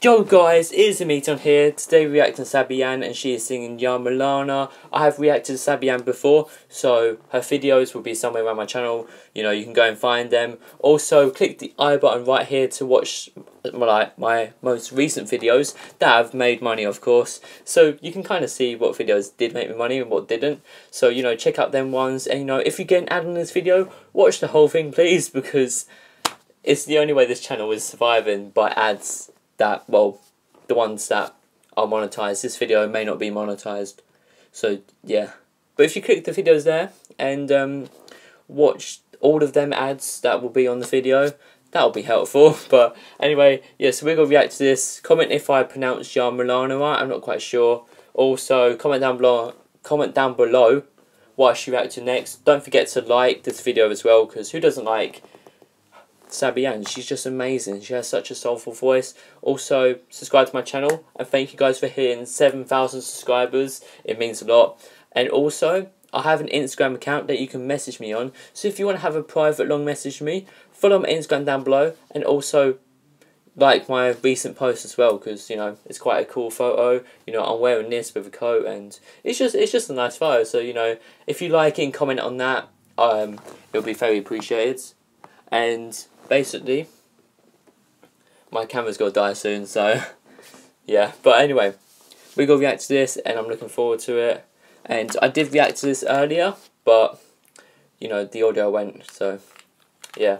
Yo guys, it is Amettion here. Today reacting to Sabyan and she is singing Ya Maulana. I have reacted to Sabyan before, so her videos will be somewhere around my channel. You know, you can go and find them. Also, click the i button right here to watch my, my most recent videos that have made money, of course. So you can kind of see what videos did make me money and what didn't. So, you know, check out them ones. And, you know, if you get an ad on this video, watch the whole thing, please, because it's the only way this channel is surviving by ads that, well, the ones that are monetized. This video may not be monetized. So, yeah. But if you click the videos there and um, watch all of them ads that will be on the video, that'll be helpful. But anyway, yeah, so we're going to react to this. Comment if I pronounce Jan Milano right, I'm not quite sure. Also, comment down below, comment down below what I should react to next. Don't forget to like this video as well, because who doesn't like Sabyan. She's just amazing. She has such a soulful voice. Also, subscribe to my channel and thank you guys for hitting 7,000 subscribers. It means a lot. And also, I have an Instagram account that you can message me on. So if you want to have a private long message me, follow my Instagram down below and also like my recent post as well because you know it's quite a cool photo you know i'm wearing this with a coat and it's just it's just a nice photo so you know if you like it and comment on that um it'll be very appreciated and basically, my camera's gonna die soon, so yeah. But anyway, we gonna react to this, and I'm looking forward to it. And I did react to this earlier, but you know the audio went, so yeah.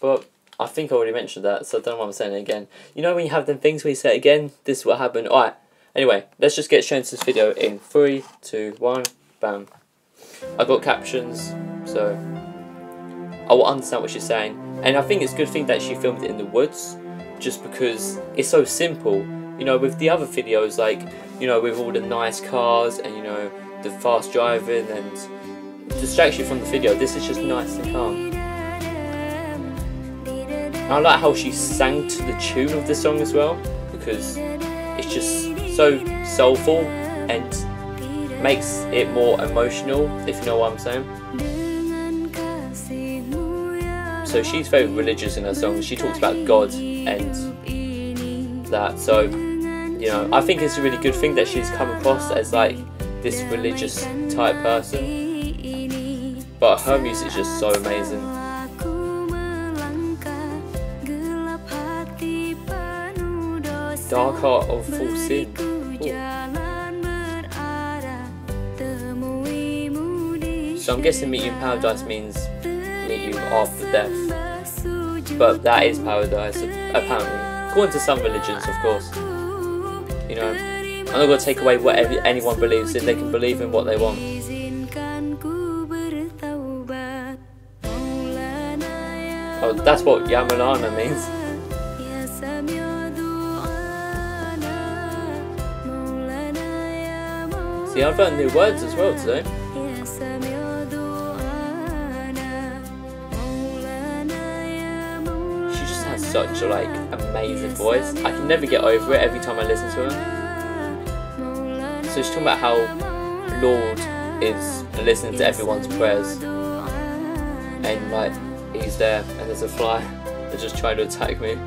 But I think I already mentioned that, so I don't know why I'm saying it again. You know when you have them things we say again, this is what happened. Alright, anyway, let's just get straight into this video in three, two, one, bam. I got captions, so I will understand what she's saying. And I think it's a good thing that she filmed it in the woods, just because it's so simple. You know, with the other videos, like, you know, with all the nice cars and, you know, the fast driving and distracts you from the video, this is just nice and calm. And I like how she sang to the tune of the song as well, because it's just so soulful and makes it more emotional, if you know what I'm saying. So she's very religious in her songs. She talks about God and that. So, you know, I think it's a really good thing that she's come across as like this religious type person. But her music is just so amazing. Dark Heart of Full Sin. So I'm guessing Meet You in Paradise means you after death. But that is paradise, apparently. According to some religions, of course. You know, I'm not going to take away what anyone believes in, they can believe in what they want. Oh, that's what Ya Maulana means. See, I've learned new words as well today. Such a like amazing voice. I can never get over it every time I listen to her. So she's talking about how Lord is listening to everyone's prayers. And like he's there and there's a fly that just trying to attack me.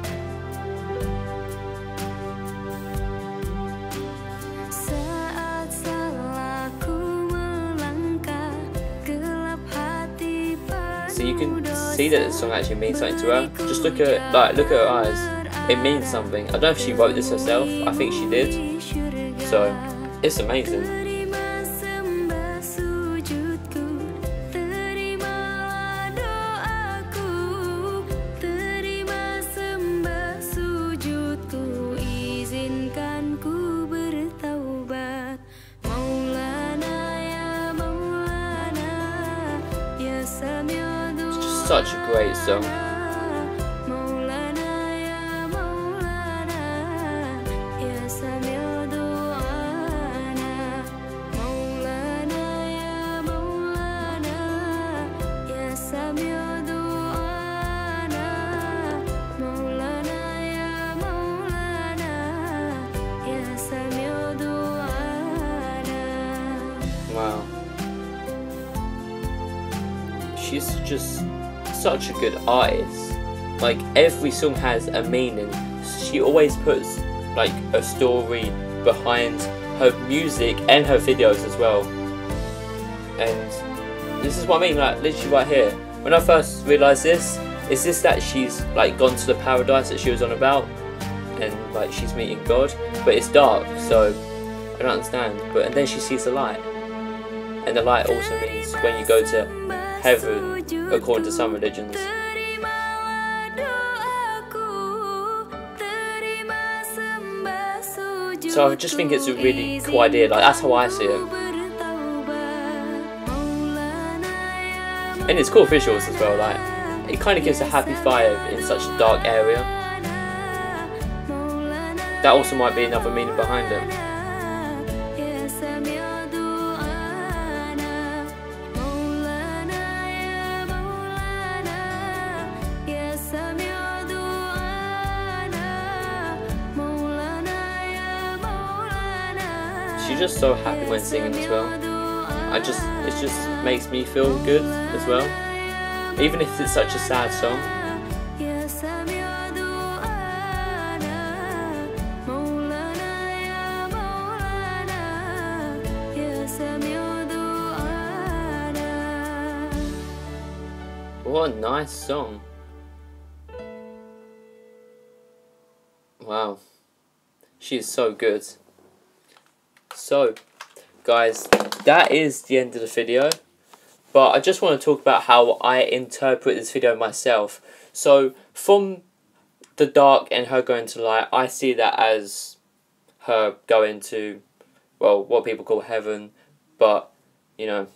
So you can see that this song actually means something to her. Just look at like look at her eyes. It means something. I don't know if she wrote this herself. I think she did. So it's amazing. Such a great song. Wow. She's just such a good artist. Like every song has a meaning. She always puts like a story behind her music and her videos as well. And this is what I mean, like literally right here. When I first realised this, is this that she's like gone to the paradise that she was on about, and like she's meeting God, but it's dark, so I don't understand. But and then she sees the light, and the light also means when you go to heaven, according to some religions. So I just think it's a really cool idea. Like that's how I see it. And it's cool visuals as well. Like it kind of gives a happy vibe in such a dark area. That also might be another meaning behind it. She's just so happy when singing as well. I just, it just makes me feel good as well. Even if it's such a sad song. What a nice song. Wow. She is so good. So, guys, that is the end of the video. But I just want to talk about how I interpret this video myself. So, from the dark and her going to light, I see that as her going to, well, what people call heaven. But, you know,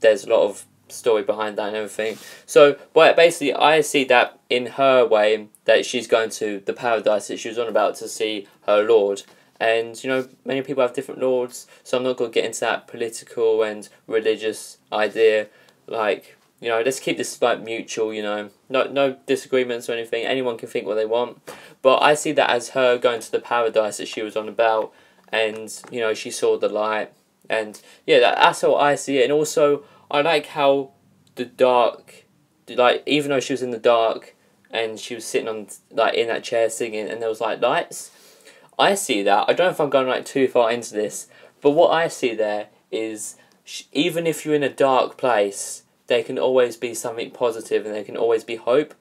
there's a lot of story behind that and everything. So, but basically, I see that in her way that she's going to the paradise that she was on about to see her Lord. And you know, many people have different lords, so I'm not going to get into that political and religious idea. Like, you know, let's keep this like mutual. You know, no no disagreements or anything. Anyone can think what they want, but I see that as her going to the paradise that she was on about, and you know, she saw the light, and yeah, that, that's how I see it. And also, I like how the dark, like even though she was in the dark, and she was sitting on like in that chair singing, and there was like lights I see that. I don't know if I'm going like too far into this, but what I see there is even if you're in a dark place, there can always be something positive and there can always be hope.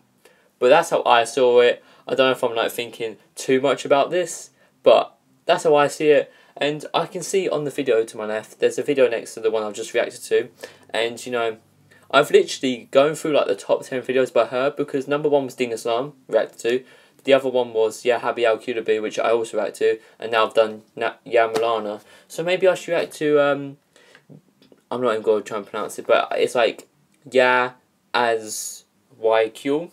But that's how I saw it. I don't know if I'm like thinking too much about this, but that's how I see it. And I can see on the video to my left, there's a video next to the one I've just reacted to. And you know, I've literally gone through like the top 10 videos by her because number one was Deen Assalam, reacted to. The other one was yeah Habi Al which I also react to, and now I've done Ya Maulana. So maybe I should react to um, I'm not even going to try and pronounce it, but it's like yeah as YQ.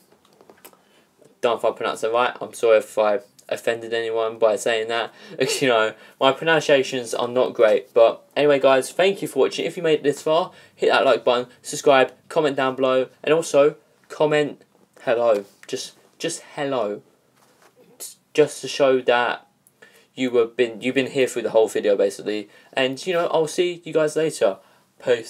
Don't know if I pronounced it right. I'm sorry if I offended anyone by saying that. you know, my pronunciations are not great. But anyway, guys, thank you for watching. If you made it this far, hit that like button, subscribe, comment down below, and also comment hello. Just, just hello just to show that you were been you've been here through the whole video basically. And you know, I'll see you guys later. Peace.